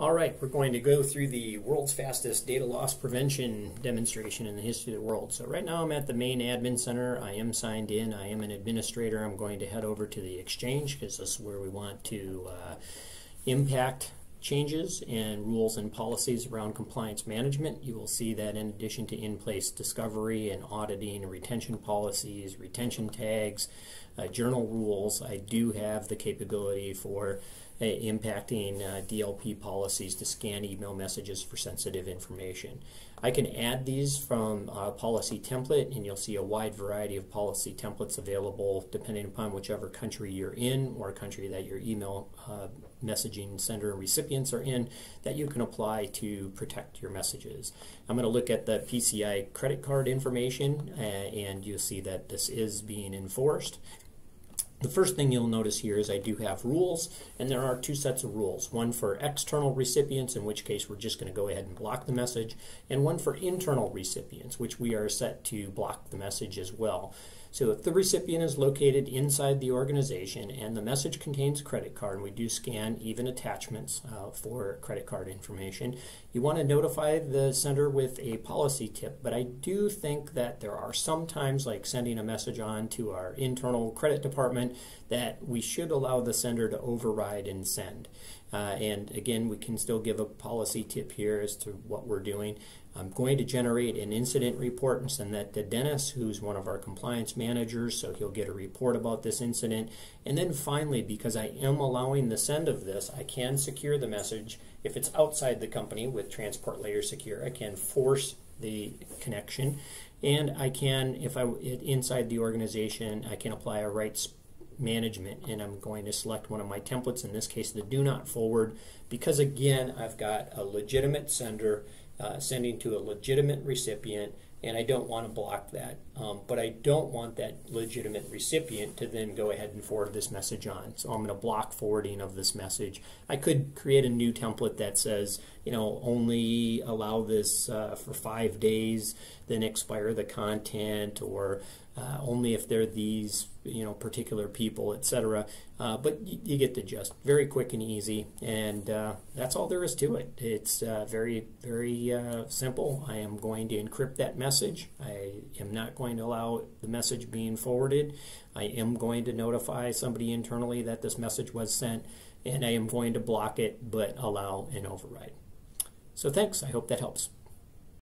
All right, we're going to go through the world's fastest data loss prevention demonstration in the history of the world. So right now I'm at the main admin center. I am signed in. I am an administrator. I'm going to head over to the exchange because this is where we want to uh, impact changes and rules and policies around compliance management. You will see that in addition to in-place discovery and auditing and retention policies, retention tags, uh, journal rules, I do have the capability for impacting uh, DLP policies to scan email messages for sensitive information. I can add these from a policy template and you'll see a wide variety of policy templates available depending upon whichever country you're in or country that your email uh, messaging sender and recipients are in that you can apply to protect your messages. I'm going to look at the PCI credit card information uh, and you'll see that this is being enforced the first thing you'll notice here is I do have rules, and there are two sets of rules. One for external recipients, in which case we're just going to go ahead and block the message, and one for internal recipients, which we are set to block the message as well. So if the recipient is located inside the organization and the message contains credit card, and we do scan even attachments uh, for credit card information, you want to notify the sender with a policy tip. But I do think that there are some times, like sending a message on to our internal credit department, that we should allow the sender to override and send. Uh, and again, we can still give a policy tip here as to what we're doing. I'm going to generate an incident report and send that to Dennis, who's one of our compliance managers, so he'll get a report about this incident. And then finally, because I am allowing the send of this, I can secure the message. If it's outside the company with Transport Layer Secure, I can force the connection. And I can, if I inside the organization, I can apply a rights management and I'm going to select one of my templates, in this case the do not forward, because again I've got a legitimate sender uh, sending to a legitimate recipient, and I don't want to block that. Um, but I don't want that legitimate recipient to then go ahead and forward this message on. So I'm going to block forwarding of this message. I could create a new template that says, you know, only allow this uh, for five days, then expire the content, or uh, only if they're these you know particular people, etc. Uh, but you, you, get the gist. Very quick and easy, and uh, that's all there is to it. It's uh, very very uh, simple. I am going to encrypt that message. I am not going to allow the message being forwarded. I am going to notify somebody internally that this message was sent, and I am going to block it, but allow an override. So thanks. I hope that helps.